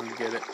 I'll get it.